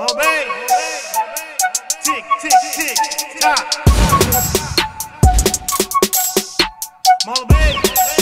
Obey. Tick, tick, tick, tock. Obey.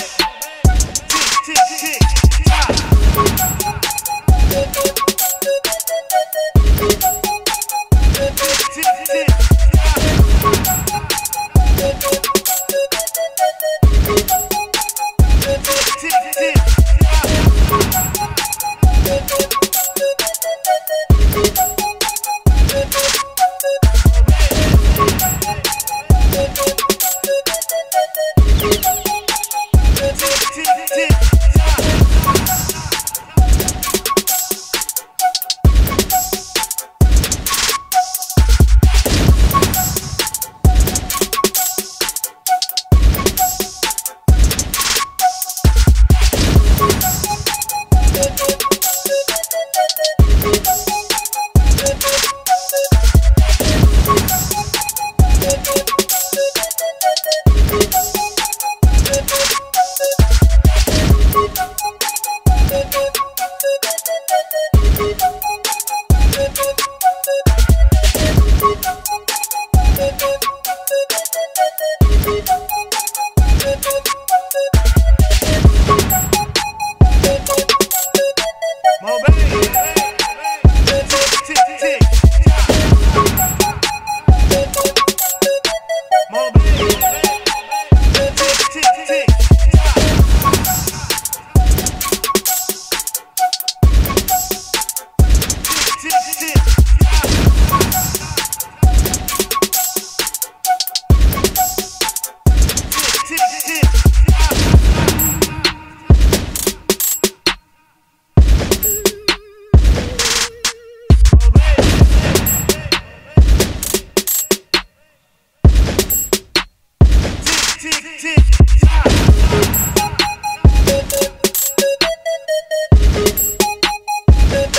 Good.